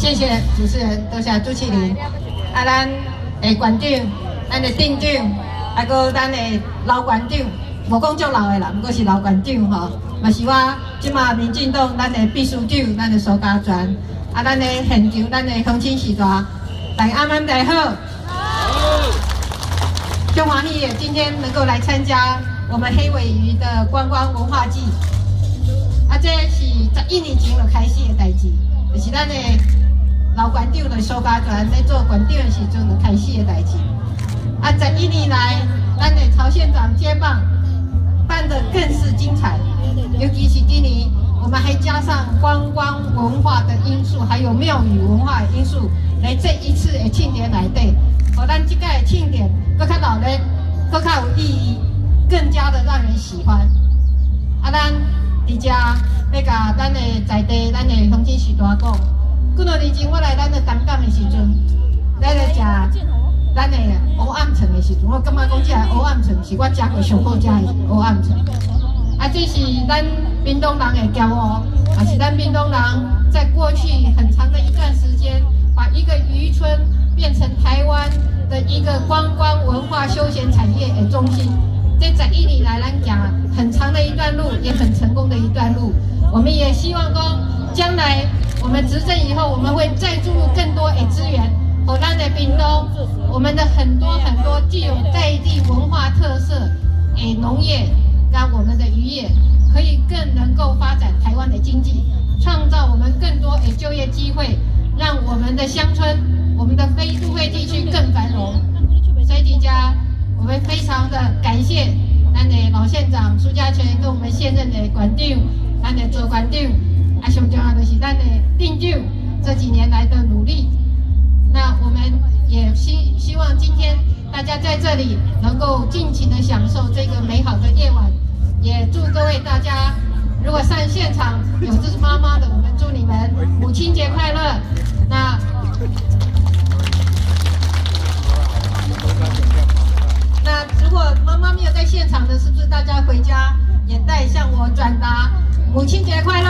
谢谢主持人，多谢朱启林，啊，咱诶馆长，咱的店长，还有咱的老馆长，无讲足老的啦，不过是老馆长吼，嘛是我即马民进党咱的秘书长，咱的苏家全，啊，咱的现场，咱的乡亲时代，大家安安大好。中华喜今天能够来参加我们黑尾鱼的观光文化季，啊，这是十一年前就开始的代志，就是咱的长的苏家全在做馆长的时阵就开始的代志。啊，十一年来，咱的曹县长接棒，办得更是精彩。尤其是今年，我们还加上观光文化的因素，还有庙宇文化因素，来这一次的庆典来对。我咱这个庆典更加老咧，更加有意义，更加的让人喜欢。啊，咱伫遮要甲咱的在地，咱的乡亲许多讲，前我来咱的东港的时阵，来咧食咱的乌暗层的时阵，我感觉讲这乌暗层是我食过上好食的乌暗层。啊，这是咱闽东人的骄傲，也是咱闽东人在过去很长的一段时间，把一个渔村变成台湾。的一个观光文化休闲产业的中心，这十一年来来讲，很长的一段路，也很成功的一段路。我们也希望说，将来我们执政以后，我们会再注入更多的资源。火山的屏东，我们的很多很多具有在地文化特色诶农业，让我们的渔业可以更能够发展台湾的经济，创造我们更多诶就业机会，让我们的乡村。我们的非都会地区更繁荣，所以家我们非常的感谢咱的老县长苏家全跟我们现任的馆长，咱的周馆长，啊，上重要的是咱的店长这几年来的努力。那我们也希希望今天大家在这里能够尽情的享受这个美好的夜晚，也祝各位大家，如果上现场有这是妈妈的，我们祝你们母亲节快乐。那。回家也带向我转达母亲节快乐？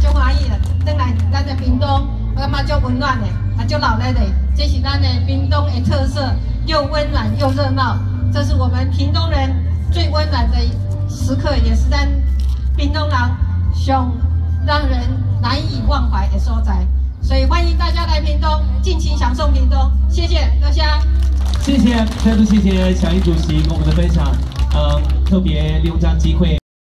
中华裔的，登来咱的屏东，我感觉就温暖的，啊，就老来的，这是咱的屏东的特色，又温暖又热闹，这是我们屏东人最温暖的时刻，也是咱屏东人上让人难以忘怀的所在。所以欢迎大家来屏东，尽情享受屏东。谢谢大家，谢谢，再次谢谢小艺主席跟我们的分享。呃，特别利用这样机会。